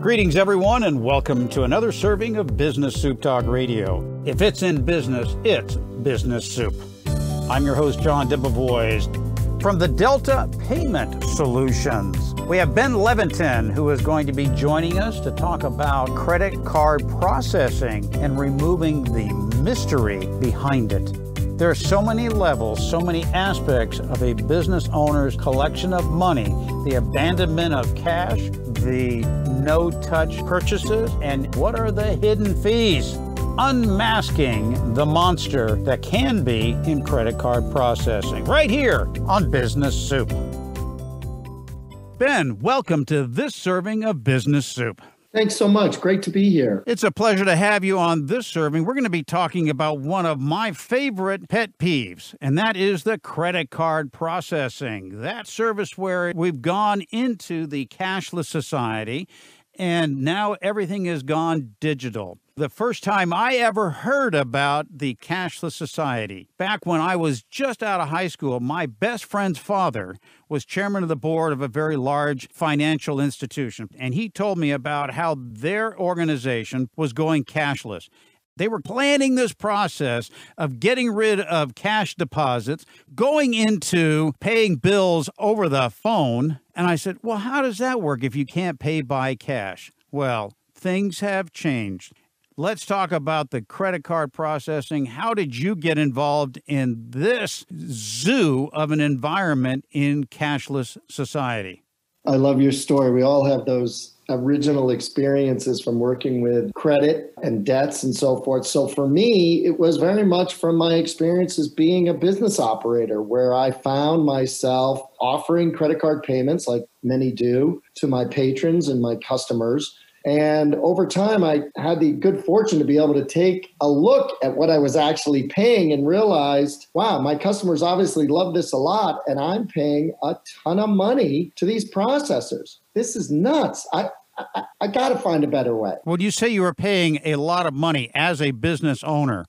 Greetings, everyone, and welcome to another serving of Business Soup Talk Radio. If it's in business, it's Business Soup. I'm your host, John DeBevoise. From the Delta Payment Solutions, we have Ben Levitan, who is going to be joining us to talk about credit card processing and removing the mystery behind it. There are so many levels, so many aspects of a business owner's collection of money the abandonment of cash, the no touch purchases, and what are the hidden fees? Unmasking the monster that can be in credit card processing, right here on Business Soup. Ben, welcome to this serving of Business Soup. Thanks so much. Great to be here. It's a pleasure to have you on this serving. We're going to be talking about one of my favorite pet peeves, and that is the credit card processing. That service where we've gone into the cashless society and now everything has gone digital the first time I ever heard about the cashless society. Back when I was just out of high school, my best friend's father was chairman of the board of a very large financial institution, and he told me about how their organization was going cashless. They were planning this process of getting rid of cash deposits, going into paying bills over the phone. And I said, Well, how does that work if you can't pay by cash? Well, things have changed. Let's talk about the credit card processing. How did you get involved in this zoo of an environment in cashless society? I love your story. We all have those original experiences from working with credit and debts and so forth. So for me, it was very much from my experiences being a business operator where I found myself offering credit card payments like many do to my patrons and my customers and over time, I had the good fortune to be able to take a look at what I was actually paying and realized, wow, my customers obviously love this a lot, and I'm paying a ton of money to these processors. This is nuts. I, I, I got to find a better way. Well, you say you were paying a lot of money as a business owner.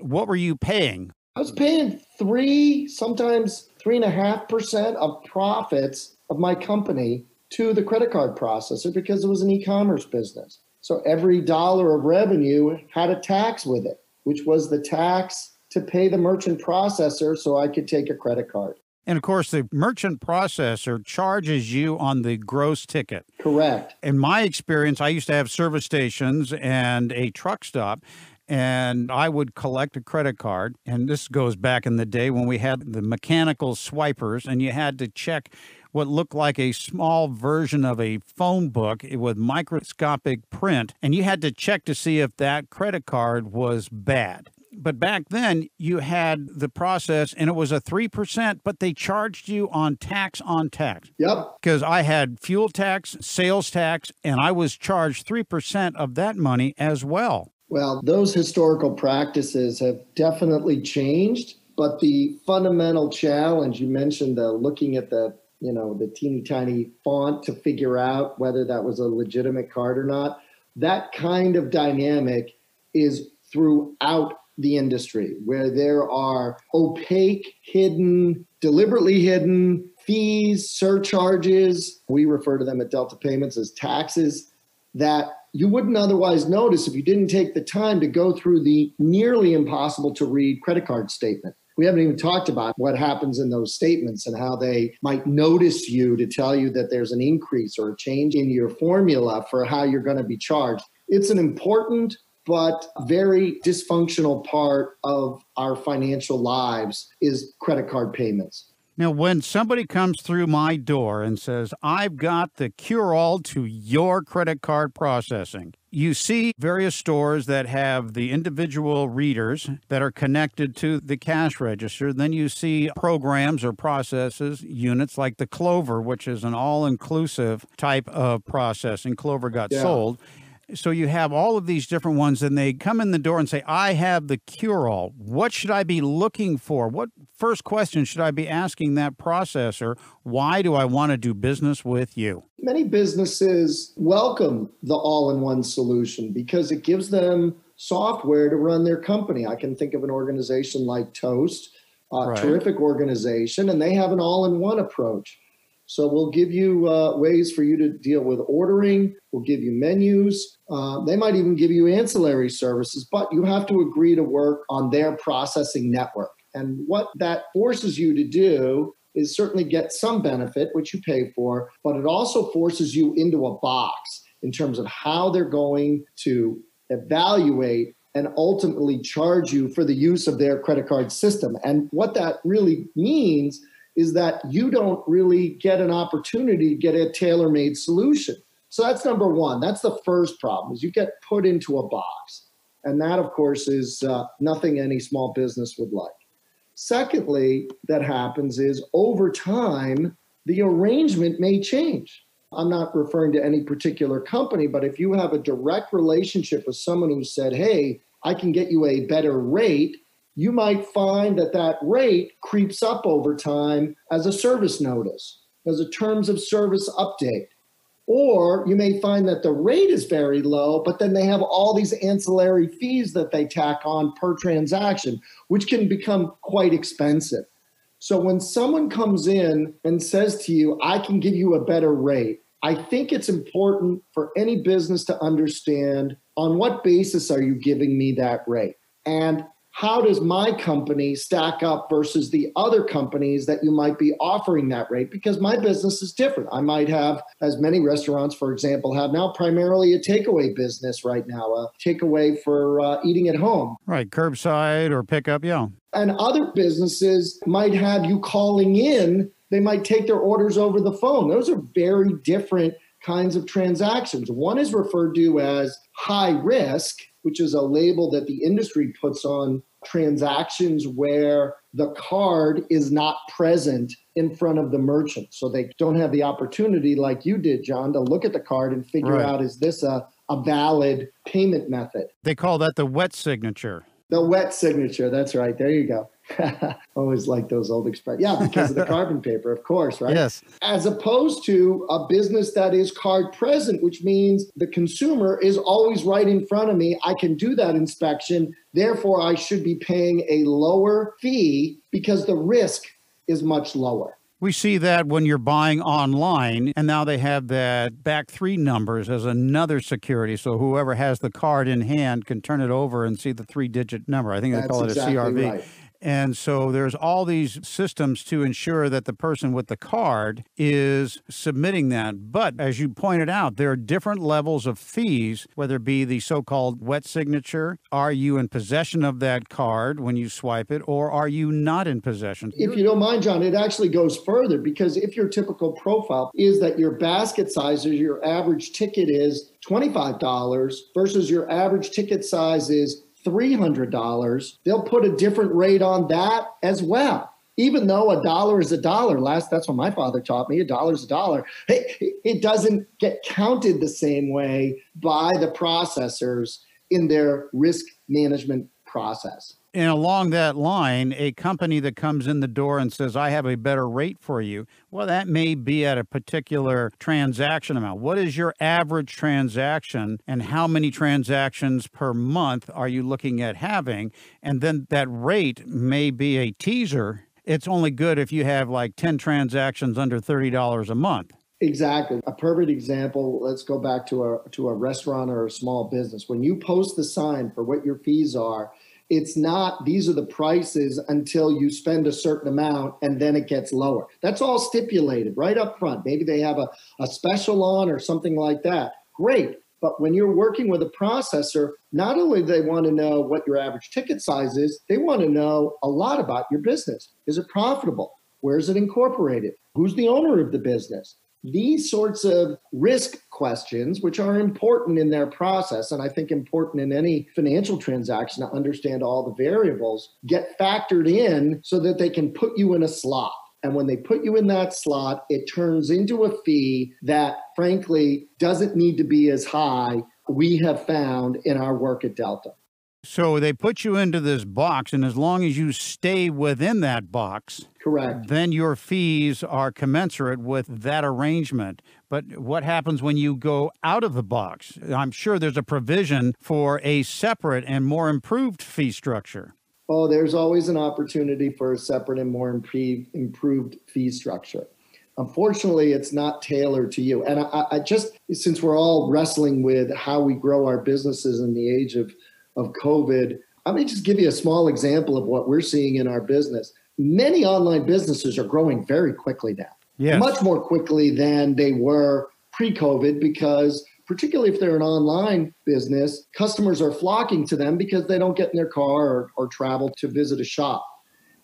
What were you paying? I was paying three, sometimes three and a half percent of profits of my company to the credit card processor because it was an e-commerce business. So every dollar of revenue had a tax with it, which was the tax to pay the merchant processor so I could take a credit card. And of course, the merchant processor charges you on the gross ticket. Correct. In my experience, I used to have service stations and a truck stop, and I would collect a credit card. And this goes back in the day when we had the mechanical swipers, and you had to check what looked like a small version of a phone book with microscopic print, and you had to check to see if that credit card was bad. But back then, you had the process and it was a 3%, but they charged you on tax on tax. Yep. Because I had fuel tax, sales tax, and I was charged 3% of that money as well. Well, those historical practices have definitely changed, but the fundamental challenge you mentioned, the looking at the you know the teeny tiny font to figure out whether that was a legitimate card or not. That kind of dynamic is throughout the industry where there are opaque hidden deliberately hidden fees surcharges. We refer to them at delta payments as taxes that you wouldn't otherwise notice if you didn't take the time to go through the nearly impossible to read credit card statement we haven't even talked about what happens in those statements and how they might notice you to tell you that there's an increase or a change in your formula for how you're going to be charged. It's an important but very dysfunctional part of our financial lives is credit card payments. Now, when somebody comes through my door and says, I've got the cure all to your credit card processing, you see various stores that have the individual readers that are connected to the cash register. Then you see programs or processes, units like the Clover, which is an all inclusive type of processing. Clover got yeah. sold so you have all of these different ones and they come in the door and say i have the cure all what should i be looking for what first question should i be asking that processor why do i want to do business with you many businesses welcome the all-in-one solution because it gives them software to run their company i can think of an organization like toast a right. terrific organization and they have an all-in-one approach So we'll give you uh, ways for you to deal with ordering. We'll give you menus. Uh, they might even give you ancillary services, but you have to agree to work on their processing network. And what that forces you to do is certainly get some benefit, which you pay for, but it also forces you into a box in terms of how they're going to evaluate and ultimately charge you for the use of their credit card system. And what that really means is that you don't really get an opportunity to get a tailor-made solution. So that's number one. That's the first problem is you get put into a box. And that, of course, is uh, nothing any small business would like. Secondly, that happens is over time, the arrangement may change. I'm not referring to any particular company, but if you have a direct relationship with someone who said, hey, I can get you a better rate, you might find that that rate creeps up over time as a service notice, as a terms of service update. Or you may find that the rate is very low, but then they have all these ancillary fees that they tack on per transaction, which can become quite expensive. So when someone comes in and says to you, I can give you a better rate, I think it's important for any business to understand on what basis are you giving me that rate? And how does my company stack up versus the other companies that you might be offering that rate? Because my business is different. I might have, as many restaurants, for example, have now primarily a takeaway business right now, a takeaway for uh, eating at home. Right, curbside or pickup, yeah. And other businesses might have you calling in they might take their orders over the phone. Those are very different kinds of transactions. One is referred to as high risk, which is a label that the industry puts on transactions where the card is not present in front of the merchant. So they don't have the opportunity, like you did, John, to look at the card and figure right. out is this a, a valid payment method? They call that the wet signature. The wet signature. That's right. There you go. Always like those old expressions. Yeah, because of the carbon paper, of course, right? Yes. As opposed to a business that is card present, which means the consumer is always right in front of me. I can do that inspection. Therefore, I should be paying a lower fee because the risk is much lower. We see that when you're buying online, and now they have that back three numbers as another security. So whoever has the card in hand can turn it over and see the three digit number. I think That's they call it exactly a CVV. Right. And so there's all these systems to ensure that the person with the card is submitting that. But as you pointed out, there are different levels of fees, whether it be the so called wet signature. Are you in possession of that card when you swipe it, or are you not in possession? If you don't mind, John, it actually goes further because if your typical profile is that your basket size or your average ticket is $25 versus your average ticket size is $300, they'll put a different rate on that as well. Even though a dollar is a dollar, last that's what my father taught me, a dollar is a dollar. It doesn't get counted the same way by the processors in their risk management process. And along that line, a company that comes in the door and says, I have a better rate for you, well, that may be at a particular transaction amount. What is your average transaction and how many transactions per month are you looking at having? And then that rate may be a teaser. It's only good if you have like 10 transactions under $30 a month. Exactly. A perfect example, let's go back to a to a restaurant or a small business. When you post the sign for what your fees are, it's not these are the prices until you spend a certain amount and then it gets lower. That's all stipulated right up front. Maybe they have a, a special on or something like that. Great. But when you're working with a processor, not only do they want to know what your average ticket size is, they want to know a lot about your business. Is it profitable? Where is it incorporated? Who's the owner of the business? These sorts of risk questions, which are important in their process, and I think important in any financial transaction to understand all the variables, get factored in so that they can put you in a slot. And when they put you in that slot, it turns into a fee that, frankly, doesn't need to be as high, we have found in our work at Delta. So they put you into this box, and as long as you stay within that box, correct, then your fees are commensurate with that arrangement. But what happens when you go out of the box? I'm sure there's a provision for a separate and more improved fee structure. Oh, there's always an opportunity for a separate and more improved fee structure. Unfortunately, it's not tailored to you. And I, I, just, since we're all wrestling with how we grow our businesses in the age of, of COVID, let me just give you a small example of what we're seeing in our business. Many online businesses are growing very quickly now, yes. much more quickly than they were pre COVID, because particularly if they're an online business, customers are flocking to them because they don't get in their car or, or travel to visit a shop.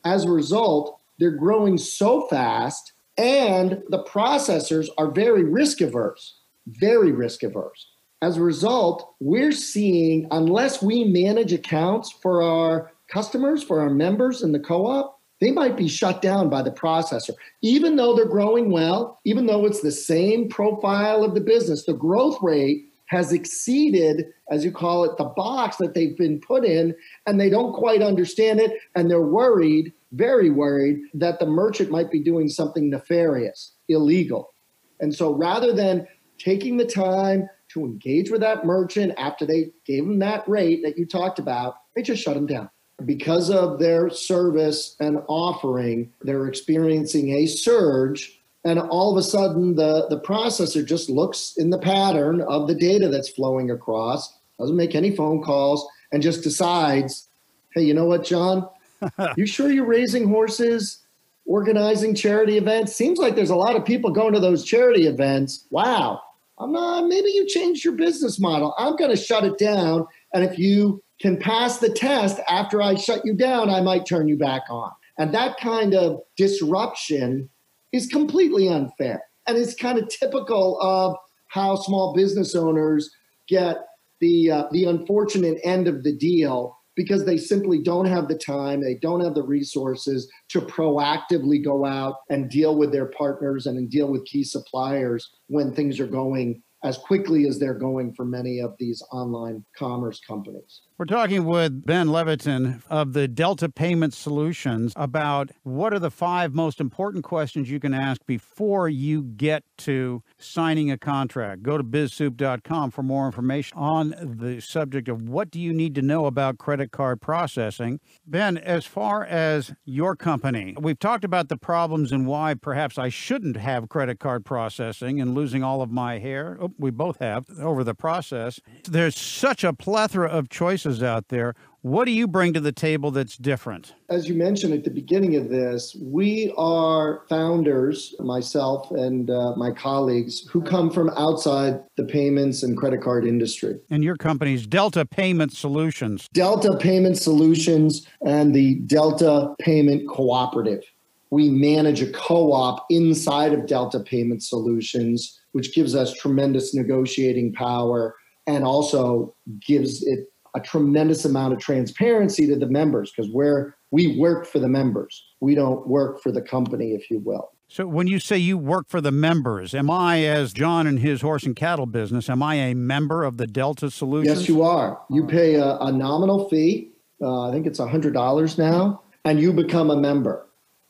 As a result, they're growing so fast and the processors are very risk averse, very risk averse. As a result, we're seeing, unless we manage accounts for our customers, for our members in the co op, they might be shut down by the processor. Even though they're growing well, even though it's the same profile of the business, the growth rate has exceeded, as you call it, the box that they've been put in, and they don't quite understand it, and they're worried, very worried, that the merchant might be doing something nefarious, illegal. And so rather than taking the time to engage with that merchant after they gave them that rate that you talked about, they just shut them down. Because of their service and offering, they're experiencing a surge and all of a sudden the, the processor just looks in the pattern of the data that's flowing across doesn't make any phone calls and just decides hey you know what john? You sure you're raising horses organizing charity events? Seems like there's a lot of people going to those charity events. Wow i'm not maybe you changed your business model i'm going to shut it down and if you can pass the test after i shut you down i might turn you back on and that kind of disruption is completely unfair. And it's kind of typical of how small business owners get the uh, the unfortunate end of the deal because they simply don't have the time, they don't have the resources to proactively go out and deal with their partners and deal with key suppliers when things are going as quickly as they're going for many of these online commerce companies. We're talking with Ben Levitan of the Delta Payment Solutions about what are the five most important questions you can ask before you get to signing a contract. Go to bizsoup.com for more information on the subject of what do you need to know about credit card processing. Ben, as far as your company, we've talked about the problems and why perhaps I shouldn't have credit card processing and losing all of my hair. Oh, we both have over the process. There's such a plethora of choices out there. What do you bring to the table that's different? As you mentioned at the beginning of this, we are founders, myself and uh, my colleagues, who come from outside the payments and credit card industry. And your company's Delta Payment Solutions. Delta Payment Solutions and the Delta Payment Cooperative. We manage a co op inside of Delta Payment Solutions, which gives us tremendous negotiating power and also gives it a tremendous amount of transparency to the members because we're we work for the members. We don't work for the company, if you will. So when you say you work for the members, am I, as John and his horse and cattle business, am I a member of the Delta Solutions? Yes, you are. You pay a, a nominal fee. Uh, I think it's hundred dollars now, and you become a member.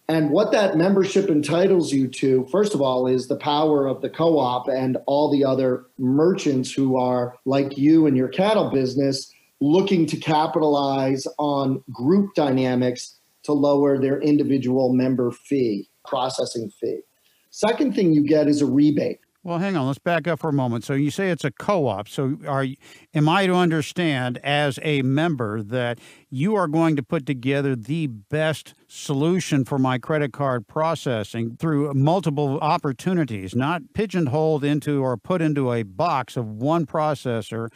And what that membership entitles you to, first of all, is the power of the co op and all the other merchants who are like you and your cattle business looking to capitalize on group dynamics to lower their individual member fee, processing fee. Second thing you get is a rebate. Well, hang on. Let's back up for a moment. So you say it's a co-op. So are am I to understand as a member that you are going to put together the best solution for my credit card processing through multiple opportunities, not pigeonholed into or put into a box of one processor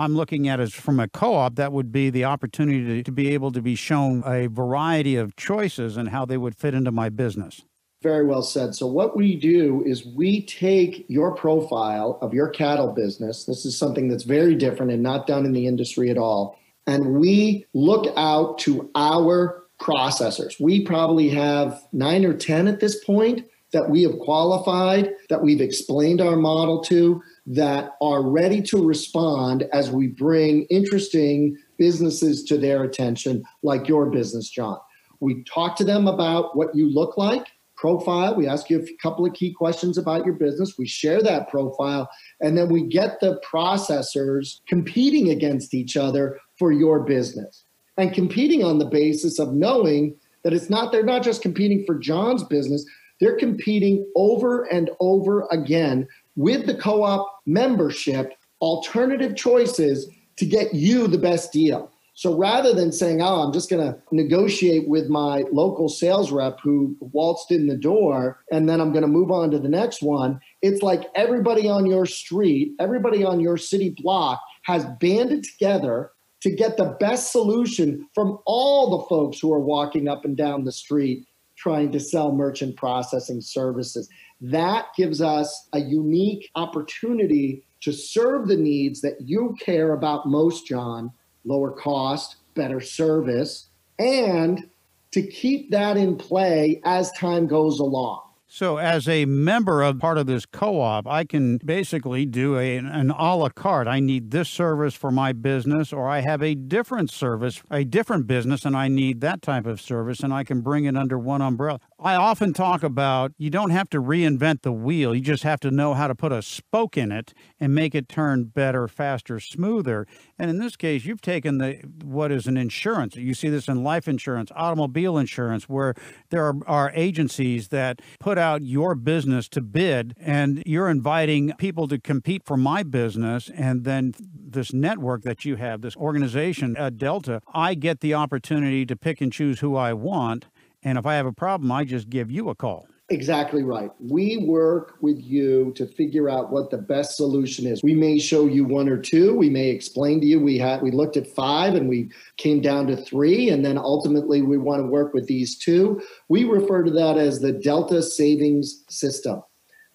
I'm looking at is from a co op, that would be the opportunity to, to, be able to be shown a variety of choices and how they would fit into my business. Very well said. So, what we do is we take your profile of your cattle business. This is something that's very different and not done in the industry at all. And we look out to our processors. We probably have nine or 10 at this point that we have qualified, that we've explained our model to, that are ready to respond as we bring interesting businesses to their attention, like your business, John. We talk to them about what you look like, profile. We ask you a couple of key questions about your business. We share that profile, and then we get the processors competing against each other for your business and competing on the basis of knowing that it's not, they're not just competing for John's business, They're competing over and over again with the co op membership, alternative choices to get you the best deal. So rather than saying, oh, I'm just going to negotiate with my local sales rep who waltzed in the door and then I'm going to move on to the next one, it's like everybody on your street, everybody on your city block has banded together to get the best solution from all the folks who are walking up and down the street trying to sell merchant processing services. That gives us a unique opportunity to serve the needs that you care about most, John lower cost, better service, and to keep that in play as time goes along. So, as a member of part of this co op, I can basically do a, an a la carte. I need this service for my business, or I have a different service, a different business, and I need that type of service, and I can bring it under one umbrella. I often talk about you don't have to reinvent the wheel, you just have to know how to put a spoke in it and make it turn better, faster, smoother. And in this case, you've taken the what is an insurance. You see this in life insurance, automobile insurance, where there are, are agencies that put out your business to bid, and you're inviting people to compete for my business. And then this network that you have, this organization, uh, Delta, I get the opportunity to pick and choose who I want. And if I have a problem, I just give you a call. Exactly right. We work with you to figure out what the best solution is. We may show you one or two. We may explain to you we had we looked at five and we came down to three, and then ultimately we want to work with these two. We refer to that as the Delta Savings System.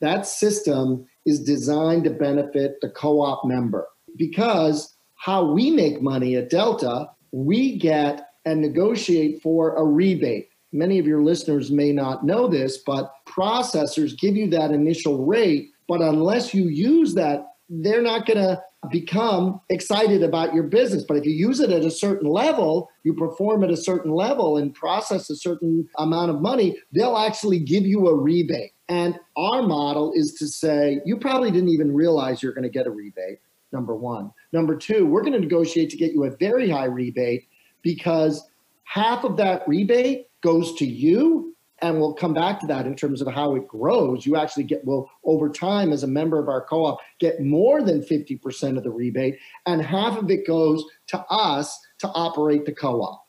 That system is designed to benefit the co-op member because how we make money at Delta, we get and negotiate for a rebate many of your listeners may not know this, but processors give you that initial rate. But unless you use that, they're not going to become excited about your business. But if you use it at a certain level, you perform at a certain level and process a certain amount of money, they'll actually give you a rebate. And our model is to say, you probably didn't even realize you're going to get a rebate, number one. Number two, we're going to negotiate to get you a very high rebate because half of that rebate goes to you and we'll come back to that in terms of how it grows. You actually get will over time as a member of our co-op get more than 50% of the rebate and half of it goes to us to operate the co-op.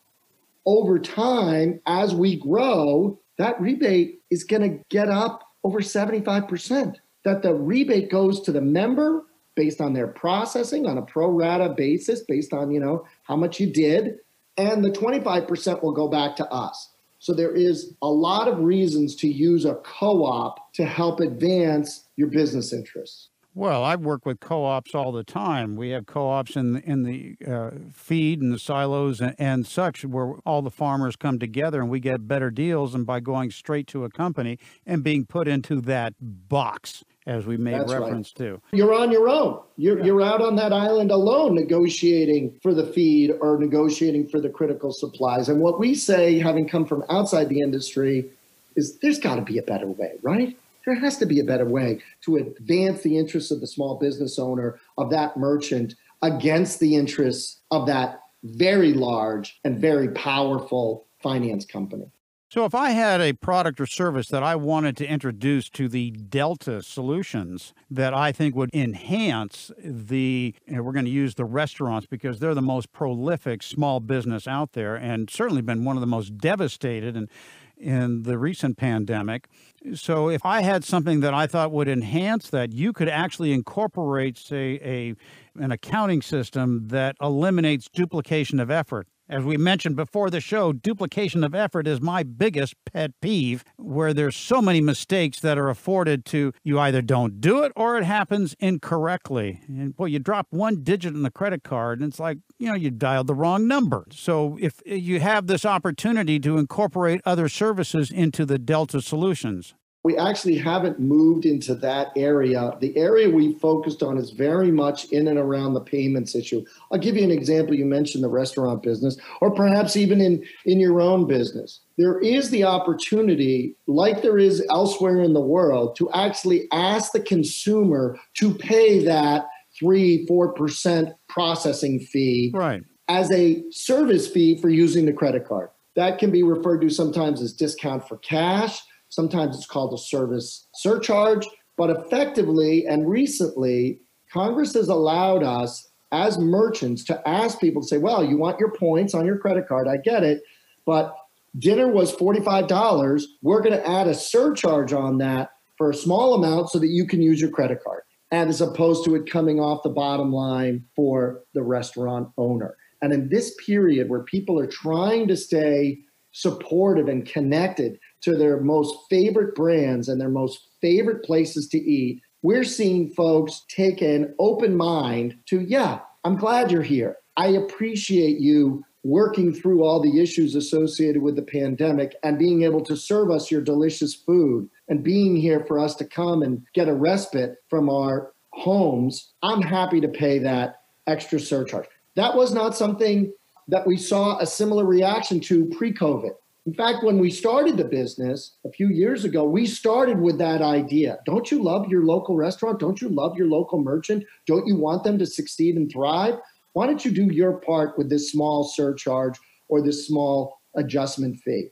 Over time as we grow that rebate is going to get up over 75% that the rebate goes to the member based on their processing on a pro rata basis based on you know how much you did and the 25% will go back to us so there is a lot of reasons to use a co-op to help advance your business interests. Well, I work with co-ops all the time. We have co-ops in the, in the uh, feed and the silos and, and, such, where all the farmers come together and we get better deals, and by going straight to a company and being put into that box as we made That's reference right. to. You're on your own. You're, yeah. you're out on that island alone negotiating for the feed or negotiating for the critical supplies. And what we say, having come from outside the industry, is there's got to be a better way, right? There has to be a better way to advance the interests of the small business owner, of that merchant, against the interests of that very large and very powerful finance company. So, if I had a product or service that I wanted to introduce to the Delta solutions that I think would enhance the, we're going to use the restaurants because they're the most prolific small business out there and certainly been one of the most devastated in, in the recent pandemic. So, if I had something that I thought would enhance that, you could actually incorporate, say, a an accounting system that eliminates duplication of effort as we mentioned before the show, duplication of effort is my biggest pet peeve, where there's so many mistakes that are afforded to you either don't do it or it happens incorrectly. And boy, you drop one digit in the credit card and it's like, you know, you dialed the wrong number. So if you have this opportunity to incorporate other services into the Delta solutions, we actually haven't moved into that area. The area we focused on is very much in and around the payments issue. I'll give you an example. You mentioned the restaurant business, or perhaps even in, in your own business. There is the opportunity, like there is elsewhere in the world, to actually ask the consumer to pay that three, four percent processing fee right. as a service fee for using the credit card. That can be referred to sometimes as discount for cash Sometimes it's called a service surcharge. But effectively and recently, Congress has allowed us as merchants to ask people to say, well, you want your points on your credit card. I get it. But dinner was $45. We're going to add a surcharge on that for a small amount so that you can use your credit card, and as opposed to it coming off the bottom line for the restaurant owner. And in this period where people are trying to stay supportive and connected to their most favorite brands and their most favorite places to eat, we're seeing folks take an open mind to, yeah, I'm glad you're here. I appreciate you working through all the issues associated with the pandemic and being able to serve us your delicious food and being here for us to come and get a respite from our homes. I'm happy to pay that extra surcharge. That was not something that we saw a similar reaction to pre COVID. In fact, when we started the business a few years ago, we started with that idea. Don't you love your local restaurant? Don't you love your local merchant? Don't you want them to succeed and thrive? Why don't you do your part with this small surcharge or this small adjustment fee?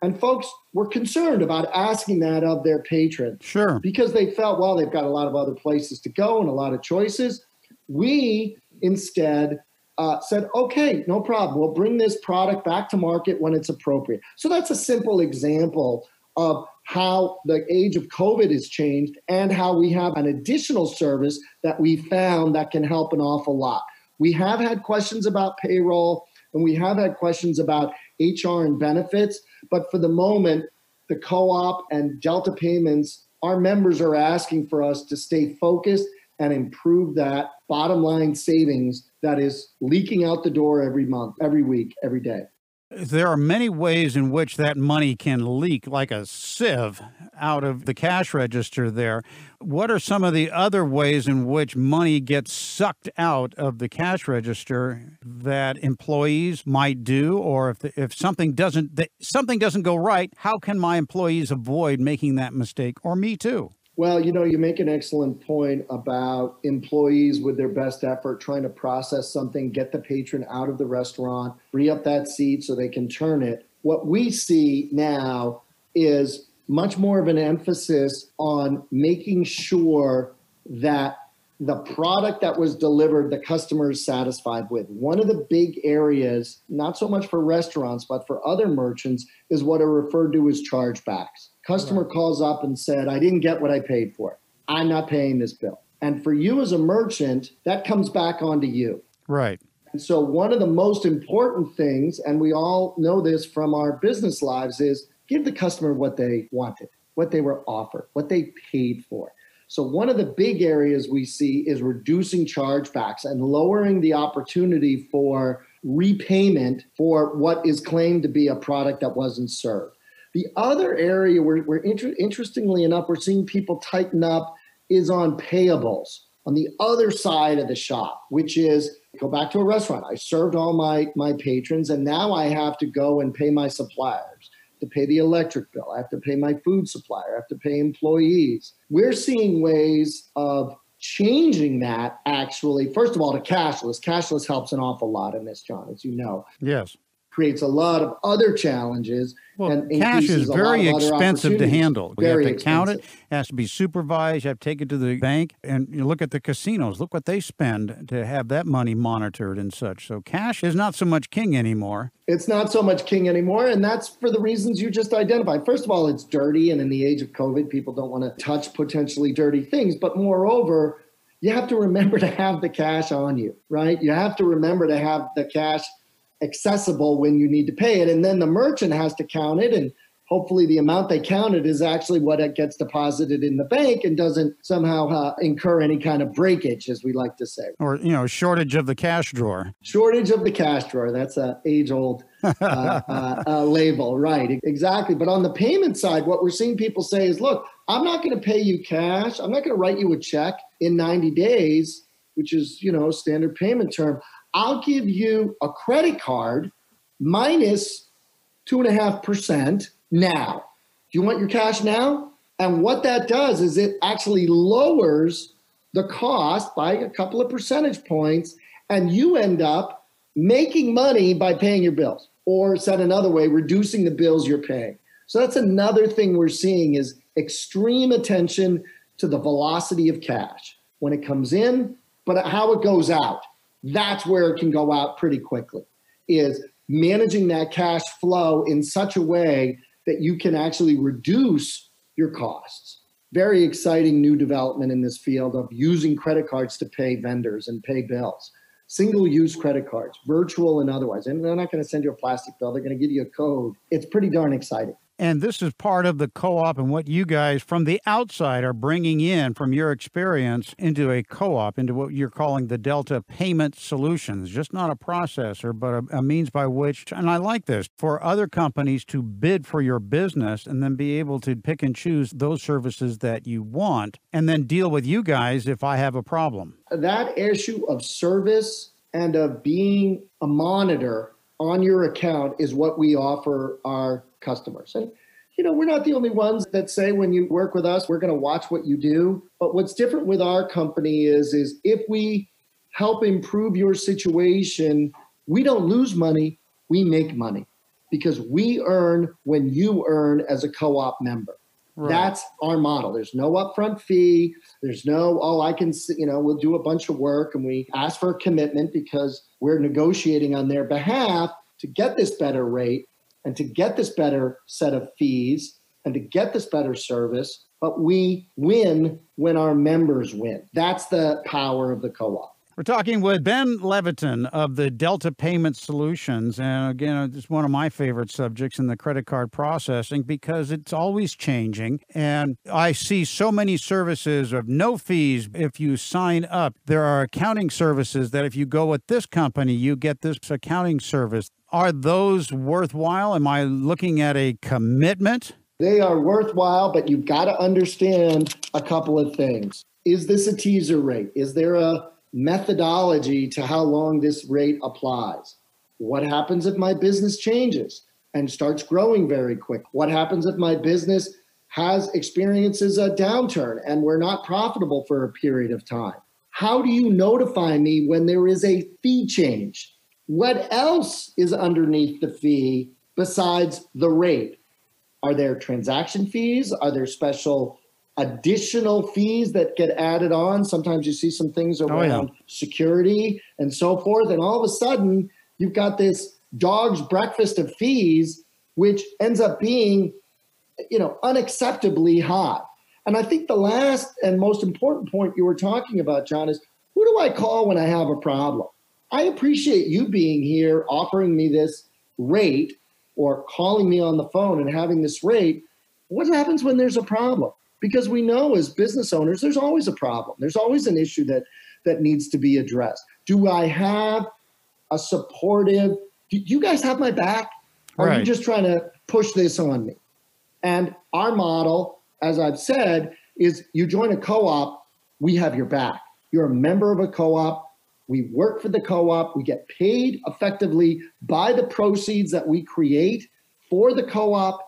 And folks were concerned about asking that of their patrons. Sure. Because they felt, well, they've got a lot of other places to go and a lot of choices. We instead uh, said, okay, no problem. We'll bring this product back to market when it's appropriate. So that's a simple example of how the age of COVID has changed and how we have an additional service that we found that can help an awful lot. We have had questions about payroll and we have had questions about HR and benefits, but for the moment, the co op and Delta payments, our members are asking for us to stay focused and improve that bottom line savings that is leaking out the door every month, every week, every day. There are many ways in which that money can leak like a sieve out of the cash register there. What are some of the other ways in which money gets sucked out of the cash register that employees might do or if the, if something doesn't something doesn't go right, how can my employees avoid making that mistake or me too? Well, you know, you make an excellent point about employees with their best effort trying to process something, get the patron out of the restaurant, free up that seat so they can turn it. What we see now is much more of an emphasis on making sure that the product that was delivered, the customer is satisfied with. One of the big areas, not so much for restaurants, but for other merchants, is what are referred to as chargebacks. Customer right. calls up and said, I didn't get what I paid for. I'm not paying this bill. And for you as a merchant, that comes back onto you. Right. And so, one of the most important things, and we all know this from our business lives, is give the customer what they wanted, what they were offered, what they paid for. So, one of the big areas we see is reducing chargebacks and lowering the opportunity for repayment for what is claimed to be a product that wasn't served. The other area where, inter- interestingly enough, we're seeing people tighten up is on payables on the other side of the shop, which is go back to a restaurant. I served all my, my patrons, and now I have to go and pay my suppliers, to pay the electric bill. I have to pay my food supplier. I have to pay employees. We're seeing ways of changing that actually, first of all, to cashless. Cashless helps an awful lot in this, John, as you know. Yes creates a lot of other challenges. Well, and cash is very expensive to handle. We have to expensive. count it. It has to be supervised. You have to take it to the bank, and you look at the casinos. Look what they spend to have that money monitored and such. So cash is not so much king anymore. It's not so much king anymore, and that's for the reasons you just identified. First of all, it's dirty, and in the age of COVID, people don't want to touch potentially dirty things. But moreover, you have to remember to have the cash on you, right? You have to remember to have the cash accessible when you need to pay it. And then the merchant has to count it. And hopefully the amount they counted is actually what it gets deposited in the bank and doesn't somehow uh, incur any kind of breakage, as we like to say. Or, you know, shortage of the cash drawer. Shortage of the cash drawer. That's a age old uh, uh, uh, label. Right. Exactly. But on the payment side, what we're seeing people say is, look, I'm not going to pay you cash. I'm not going to write you a check in 90 days, which is, you know, standard payment term. I'll give you a credit card minus two and a half percent now. Do you want your cash now? And what that does is it actually lowers the cost by a couple of percentage points, and you end up making money by paying your bills, or said another way, reducing the bills you're paying. So that's another thing we're seeing is extreme attention to the velocity of cash when it comes in, but how it goes out. That's where it can go out pretty quickly. Is managing that cash flow in such a way that you can actually reduce your costs. Very exciting new development in this field of using credit cards to pay vendors and pay bills. Single use credit cards, virtual and otherwise. And they're not going to send you a plastic bill, they're going to give you a code. It's pretty darn exciting. And this is part of the co op and what you guys from the outside are bringing in from your experience into a co op, into what you're calling the Delta Payment Solutions. Just not a processor, but a, a, means by which, and I like this, for other companies to bid for your business and then be able to pick and choose those services that you want and then deal with you guys if I have a problem. That issue of service and of being a monitor on your account is what we offer our customers. And you know, we're not the only ones that say when you work with us, we're going to watch what you do. But what's different with our company is is if we help improve your situation, we don't lose money, we make money because we earn when you earn as a co-op member. Right. That's our model. There's no upfront fee. There's no, oh, I can, you know, we'll do a bunch of work and we ask for a commitment because we're negotiating on their behalf to get this better rate and to get this better set of fees and to get this better service. But we win when our members win. That's the power of the co op. We're talking with Ben Levitan of the Delta Payment Solutions. And again, it's one of my favorite subjects in the credit card processing because it's always changing. And I see so many services of no fees if you sign up. There are accounting services that if you go with this company, you get this accounting service. Are those worthwhile? Am I looking at a commitment? They are worthwhile, but you've got to understand a couple of things. Is this a teaser rate? Is there a methodology to how long this rate applies. What happens if my business changes and starts growing very quick? What happens if my business has experiences a downturn and we're not profitable for a period of time? How do you notify me when there is a fee change? What else is underneath the fee besides the rate? Are there transaction fees? Are there special additional fees that get added on. Sometimes you see some things around oh, yeah. security and so forth. And all of a sudden, you've got this dog's breakfast of fees, which ends up being, you know, unacceptably high. And I think the last and most important point you were talking about, John, is who do I call when I have a problem? I appreciate you being here, offering me this rate or calling me on the phone and having this rate. What happens when there's a problem? because we know as business owners there's always a problem there's always an issue that that needs to be addressed do i have a supportive do you guys have my back or right. are you just trying to push this on me and our model as i've said is you join a co-op we have your back you're a member of a co-op we work for the co-op we get paid effectively by the proceeds that we create for the co-op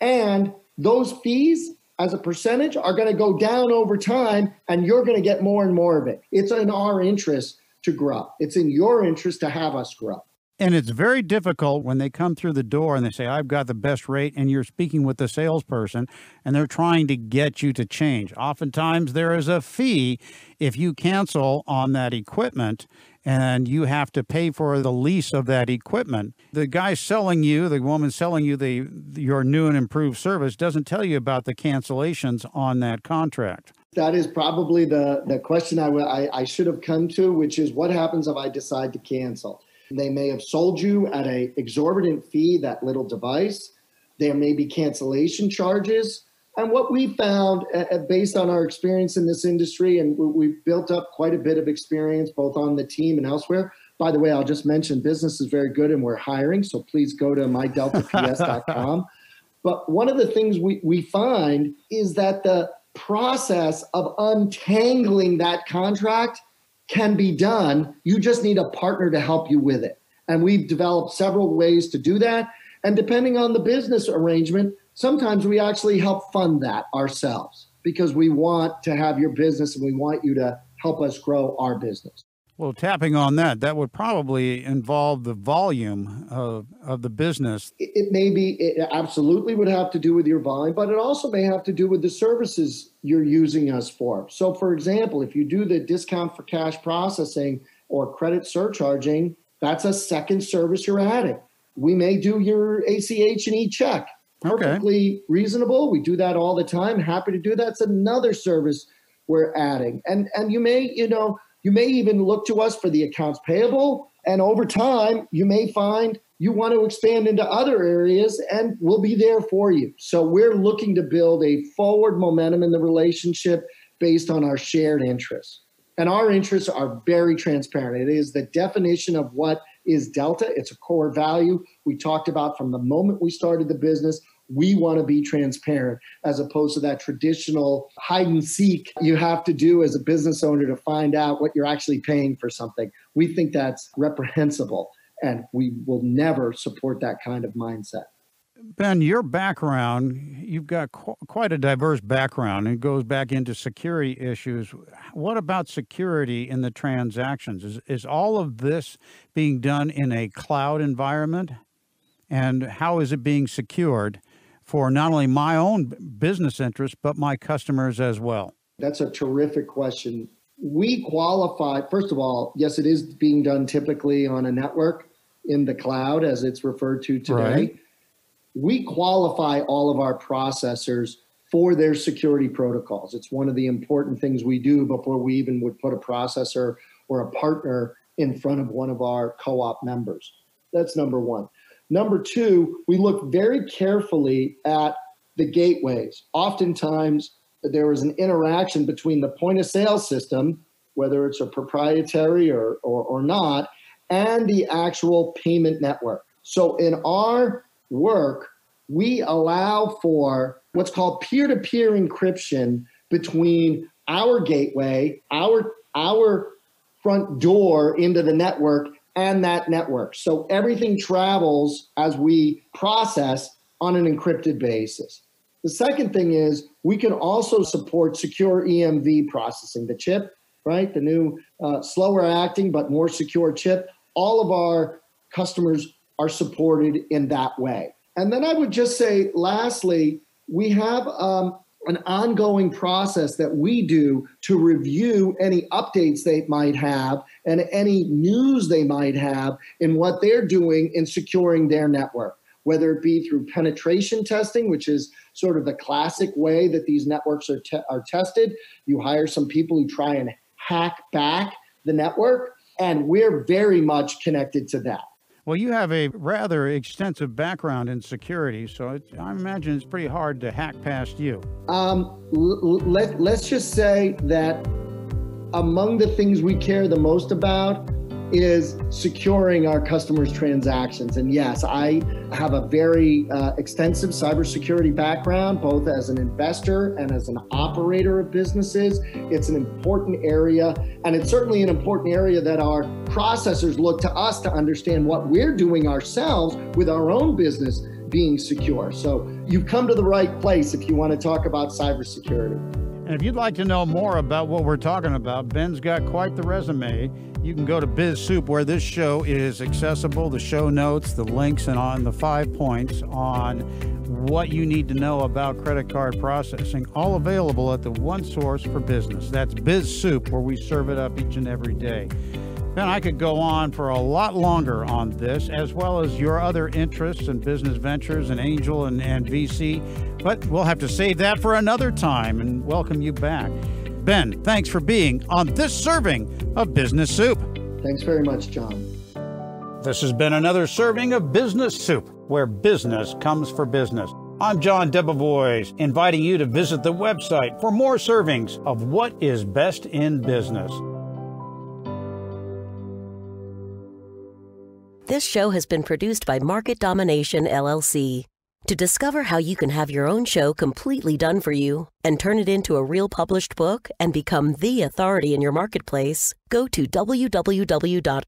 and those fees as a percentage are going to go down over time and you're going to get more and more of it. It's in our interest to grow. It's in your interest to have us grow. And it's very difficult when they come through the door and they say, I've got the best rate, and you're speaking with the salesperson and they're trying to get you to change. Oftentimes, there is a fee if you cancel on that equipment and you have to pay for the lease of that equipment. The guy selling you, the woman selling you the your new and improved service doesn't tell you about the cancellations on that contract. That is probably the, the question I, I, I should have come to, which is what happens if I decide to cancel? They may have sold you at a exorbitant fee, that little device. There may be cancellation charges. And what we found, uh, based on our experience in this industry, and we've built up quite a bit of experience both on the team and elsewhere. By the way, I'll just mention business is very good and we're hiring. So please go to mydeltaps.com. but one of the things we, we find is that the process of untangling that contract can be done. You just need a partner to help you with it. And we've developed several ways to do that. And depending on the business arrangement, sometimes we actually help fund that ourselves because we want to have your business and we want you to help us grow our business. Well, tapping on that, that would probably involve the volume of, of the business. It, it may be, it absolutely would have to do with your volume, but it also may have to do with the services you're using us for. So, for example, if you do the discount for cash processing or credit surcharging, that's a second service you're adding. We may do your ACH and e check. Perfectly okay. reasonable. We do that all the time. Happy to do that. It's another service we're adding. And and you may, you know, you may even look to us for the accounts payable. And over time, you may find you want to expand into other areas and we'll be there for you. So we're looking to build a forward momentum in the relationship based on our shared interests. And our interests are very transparent. It is the definition of what is Delta. It's a core value we talked about from the moment we started the business we want to be transparent as opposed to that traditional hide and seek you have to do as a business owner to find out what you're actually paying for something. We think that's reprehensible and we will never support that kind of mindset. Ben, your background, you've got qu- quite a diverse background. It goes back into security issues. What about security in the transactions? Is, is all of this being done in a cloud environment? And how is it being secured? For not only my own business interests, but my customers as well? That's a terrific question. We qualify, first of all, yes, it is being done typically on a network in the cloud, as it's referred to today. Right. We qualify all of our processors for their security protocols. It's one of the important things we do before we even would put a processor or a partner in front of one of our co op members. That's number one. Number two, we look very carefully at the gateways. Oftentimes, there is an interaction between the point of sale system, whether it's a proprietary or, or, or not, and the actual payment network. So in our work, we allow for what's called peer-to-peer encryption between our gateway, our our front door into the network and that network. So everything travels as we process on an encrypted basis. The second thing is we can also support secure EMV processing, the chip, right? The new uh, slower acting but more secure chip. All of our customers are supported in that way. And then I would just say, lastly, we have um, an ongoing process that we do to review any updates they might have and any news they might have in what they're doing in securing their network, whether it be through penetration testing, which is sort of the classic way that these networks are, te- are tested. You hire some people who try and hack back the network, and we're very much connected to that. Well, you have a rather extensive background in security, so it, I imagine it's pretty hard to hack past you. Um, l- let, let's just say that among the things we care the most about is securing our customers' transactions. And yes, I have a very uh, extensive cybersecurity background, both as an investor and as an operator of businesses. It's an important area, and it's certainly an important area that our processors look to us to understand what we're doing ourselves with our own business being secure. So you've come to the right place if you want to talk about cybersecurity. And if you'd like to know more about what we're talking about, Ben's got quite the resume. You can go to Biz Soup, where this show is accessible, the show notes, the links, and on the five points on what you need to know about credit card processing, all available at the one source for business. That's Biz Soup, where we serve it up each and every day. Ben, I could go on for a lot longer on this, as well as your other interests and business ventures and angel and, and VC, but we'll have to save that for another time and welcome you back. Ben, thanks for being on this serving of Business Soup. Thanks very much, John. This has been another serving of Business Soup, where business comes for business. I'm John DeBevoise, inviting you to visit the website for more servings of what is best in business. This show has been produced by Market Domination LLC. To discover how you can have your own show completely done for you and turn it into a real published book and become the authority in your marketplace, go to www.marketdominationllc.com